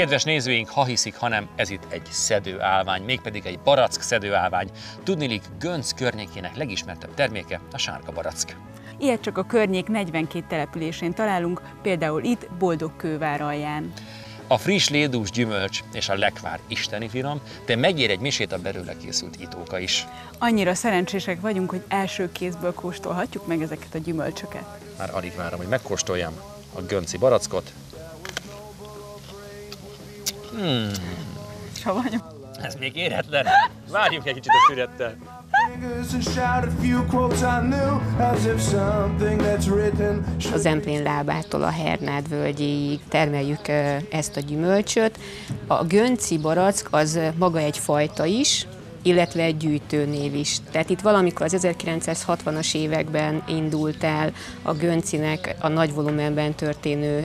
Kedves nézőink, ha hiszik, hanem ez itt egy szedőállvány, mégpedig egy barack szedőállvány. Tudnilik Gönc környékének legismertebb terméke a sárga barack. Ilyet csak a környék 42 településén találunk, például itt Boldog Kővár alján. A friss lédús gyümölcs és a lekvár isteni finom, de megér egy misét a belőle készült itóka is. Annyira szerencsések vagyunk, hogy első kézből kóstolhatjuk meg ezeket a gyümölcsöket. Már alig várom, hogy megkóstoljam a gönci barackot. Hmm, Savanyú. ez még érhetlen. Várjunk egy kicsit a szürettel. fingers and shout a few quotes I knew as if something that's written a Zemplén lábától a Hernád völgyéig termeljük ezt a gyümölcsöt. A gönci barack az maga egy fajta is, illetve egy gyűjtőnév is. Tehát itt valamikor az 1960-as években indult el a göncinek a nagy volumenben történő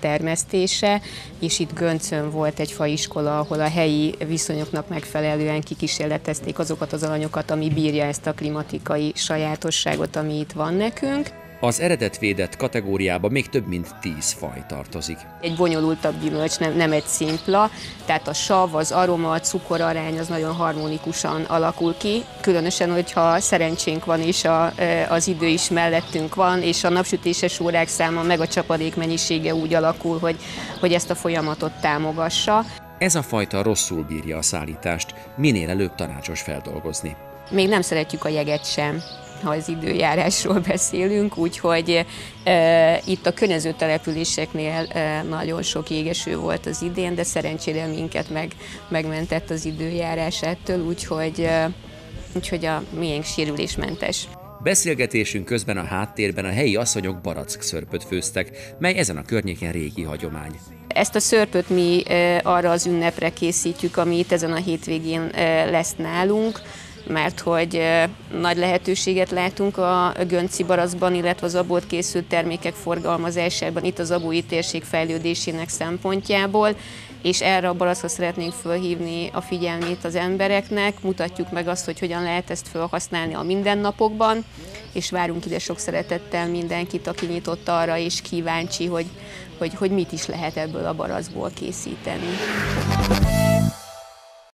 termesztése, és itt Göncön volt egy faiskola, ahol a helyi viszonyoknak megfelelően kikísérletezték azokat az alanyokat, ami bírja ezt a klimatikai sajátosságot, ami itt van nekünk. Az eredetvédett kategóriába még több mint 10 faj tartozik. Egy bonyolultabb gyümölcs, nem, nem egy szimpla, tehát a sav, az aroma, a cukorarány az nagyon harmonikusan alakul ki, különösen, hogyha szerencsénk van és a, az idő is mellettünk van, és a napsütéses órák száma meg a csapadék mennyisége úgy alakul, hogy, hogy ezt a folyamatot támogassa. Ez a fajta rosszul bírja a szállítást, minél előbb tanácsos feldolgozni. Még nem szeretjük a jeget sem, ha az időjárásról beszélünk, úgyhogy e, itt a környező településeknél e, nagyon sok égeső volt az idén, de szerencsére minket meg, megmentett az időjárás ettől, úgyhogy, e, úgyhogy a miénk sérülésmentes. Beszélgetésünk közben a háttérben a helyi asszonyok barack szörpöt főztek, mely ezen a környéken régi hagyomány. Ezt a szörpöt mi arra az ünnepre készítjük, ami itt ezen a hétvégén lesz nálunk, mert hogy nagy lehetőséget látunk a Gönci baraszban, illetve az abból készült termékek forgalmazásában, itt az abói térség fejlődésének szempontjából, és erre a barackra szeretnénk fölhívni a figyelmét az embereknek, mutatjuk meg azt, hogy hogyan lehet ezt felhasználni a mindennapokban, és várunk ide sok szeretettel mindenkit, aki nyitott arra és kíváncsi, hogy, hogy, hogy mit is lehet ebből a barackból készíteni.